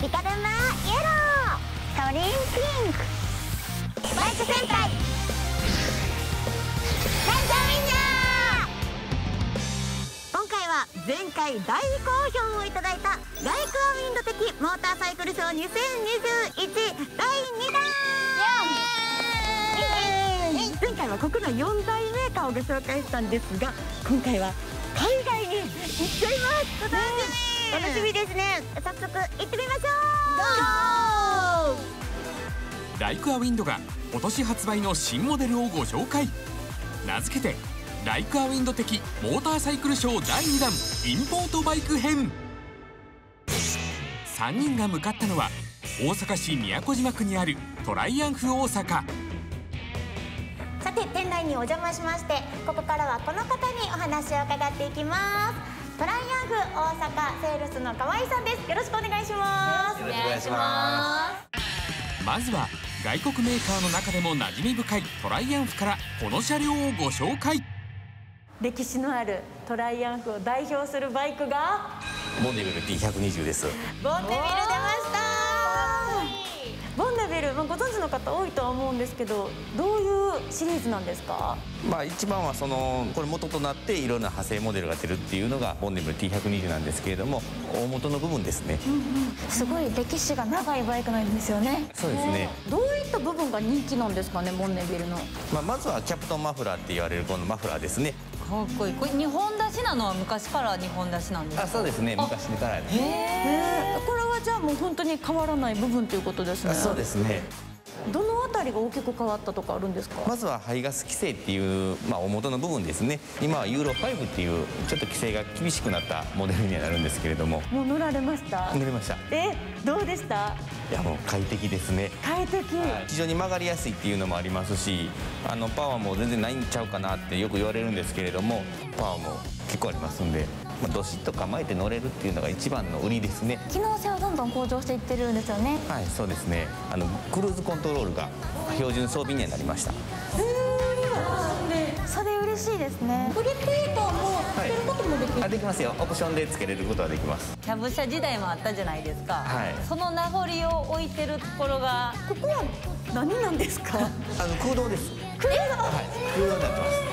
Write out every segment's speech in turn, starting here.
ピカルマイエロートリンピンクバイ！ク戦隊ライトウィンナー今回は前回大好評をいただいたライクアウィンド的モーターサイクルショー2021第2弾前回は国内4大メーカーをご紹介したんですが今回は海外に行っちゃいます楽しみですね。早速行ってみましょう。ライクアウィンドが今年発売の新モデルをご紹介。名付けてライクアウィンド的モーターサイクルショー第2弾インポートバイク編。3人が向かったのは大阪市都島区にあるトライアンフ大阪。さて店内にお邪魔しましてここからはこの方にお話を伺っていきますトライアンフ大阪セールスの河合さんです。よろしくお願いします。よろしくお願いします。まずは外国メーカーの中でも馴染み深いトライアンフからこの車両をご紹介。歴史のあるトライアンフを代表するバイクがボンデビル T120 です。ボンデビル出ましの方多いとは思うんですけどどういうシリーズなんですか？まあ一番はそのこれ元となっていろんな派生モデルが出るっていうのがボンネビル T120 なんですけれども大元の部分ですね、うんうん、すごい歴史が長いバイクなんですよね。そうですね。どういった部分が人気なんですかねボンネビルの、まあ、まずはキャプトンマフラーって言われるこのマフラーですね。かっこいい。これ日本出しなのは昔から日本出しなんですか？あそうですね。昔から。へえこれはじゃあもう本当に変わらない部分ということですね。そうですねどの辺りが大きく変わったとかあるんですか？まずは排ガス規制っていう、まあ、大元の部分ですね。今はユーロ5っていうちょっと規制が厳しくなったモデルにはなるんですけれども。もう乗られました？乗りました。えどうでした？いやもう快適ですね。快適、はい、非常に曲がりやすいっていうのもありますしあのパワーも全然ないんちゃうかなってよく言われるんですけれどもパワーも結構ありますんでまあ、どしっと構えて乗れるっていうのが一番の売りですね。機能性はどんどん向上していってるんですよね。はいそうですね。あのクルーズコントロールが標準装備になりました。それ嬉しいですね。グリップヒーターもつけることもできる、はい、あできますよ。オプションでつけれることはできます。キャブ車時代もあったじゃないですか、はい、その名残を置いてるところがここは何なんですか？あの空洞です。空洞？はい。空洞になってます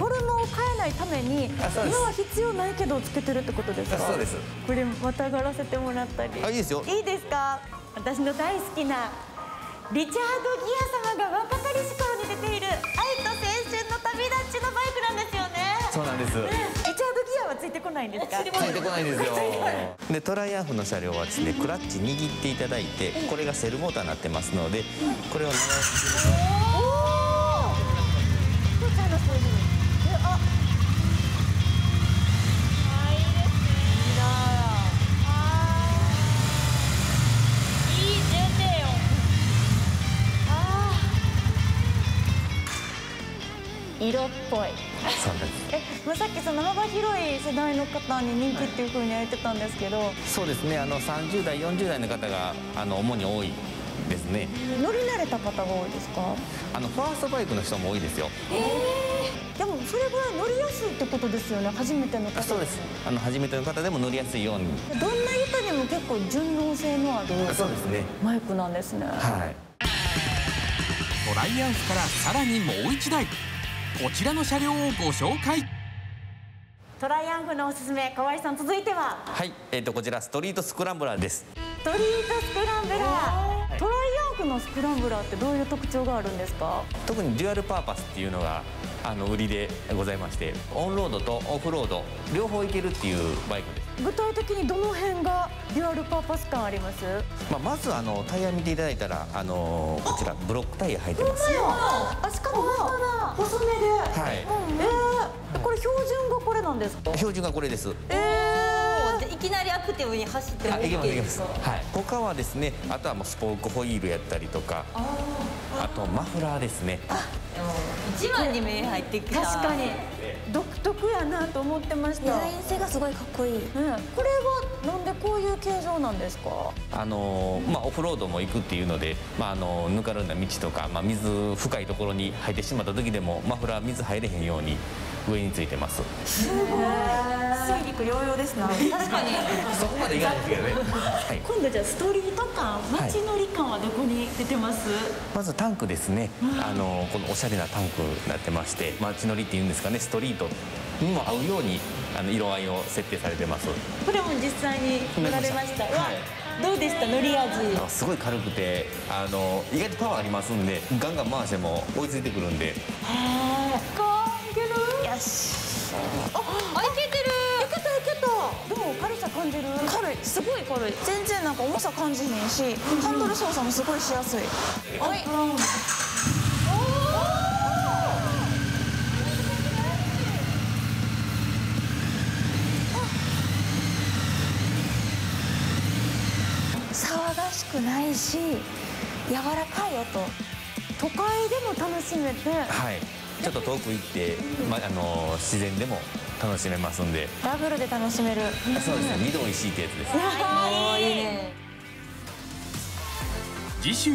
フォルムを変えないために今は必要ないけどつけてるってことですか？そうです。これまたがらせてもらったり。あいいですよ。いいですか？私の大好きなリチャード・ギア様が若かりし頃に出ている愛と青春の旅立ちのバイクなんですよね。そうなんです、ね、リチャード・ギアはついてこないんです。かついてこないですよ。でトライアンフの車両はですねクラッチ握っていただいてこれがセルモーターになってますのでこれを流して色っぽい。そうです。えもうさっきその幅広い世代の方に人気っていうふうに言われてたんですけど、そうですね。あの30代40代の方があの主に多いですね。乗り慣れた方が多いですか？あのファーストバイクの人も多いですよ。えー、でもそれぐらい乗りやすいってことですよね。初めての方。そうです。あの初めての方でも乗りやすいように。どんな人にも結構順応性のあるそうですね。マイクなんですね。はい。トライアンフからさらにもう一台こちらの車両をご紹介。トライアンフのおすすめ河合さん続いては？はいえっ、ー、とこちらストリートスクランブラーです。ストリートスクランブラー。トライアンフのスクランブラーってどういう特徴があるんですか？特にデュアルパーパスっていうのがあの売りでございましてオンロードとオフロード両方いけるっていうバイクです。具体的にどの辺がデュアルパーパス感あります、まあ、まずあのタイヤ見ていただいたらあのこちらブロックタイヤ入ってます。あしかも細めで。はい、えー、これ標準がこれなんですか？標準がこれです。えー、いきなりアクティブに走っても OK ですかはい。他はですねあとはもうスポークホイールやったりとかあとマフラーですね一番に目入ってきた。確かに。独特やなと思ってました。デザイン性がすごいかっこいい、ね、これはなんでこういう形状なんですか？あのまあオフロードも行くっていうので、まあ、あのぬかるんだ道とか、まあ、水深いところに入ってしまった時でもマフラー水入れへんように上についてます。すごい水陸両用ですね。確かに。そこまでいかないですけどね、はい、今度じゃあストーリーとか街乗り感はどこに出てます、まずタンクですね、あのこのおしゃれなタンクになってまして街乗りっていうんですかね。ストリートにも合うようにあの色合いを設定されてます。これも実際に乗られました。はい。どうでした？乗り味。すごい軽くてあの意外とパワーありますんでガンガン回しても追いついてくるんで。へえいける。よしあいけてるどう軽さ感じる。軽い。すごい軽い。全然なんか重さ感じへんしハンドル操作もすごいしやすい。はい。くないし柔らかい音。都会でも楽しめて。はい。ちょっと遠く行って、まあの自然でも楽しめますんで。ダブルで楽しめる。そうですね。二度おいしいってやつです。いいね。次週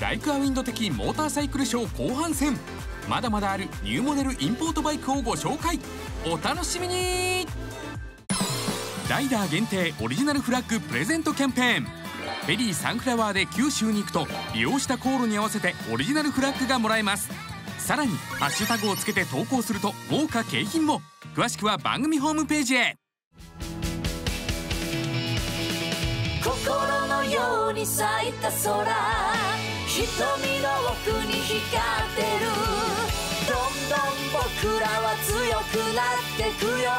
ライクアウィンド的モーターサイクルショー後半戦。まだまだあるニューモデルインポートバイクをご紹介。お楽しみに。ライダー限定オリジナルフラッグプレゼントキャンペーン。フェリーサンフラワーで九州に行くと利用した航路に合わせてオリジナルフラッグがもらえます。さらにハッシュタグをつけて投稿すると豪華景品も詳しくは番組ホームページへ。心のように咲いた空。瞳の奥に光ってる。どんどん僕らは強くなってくよ。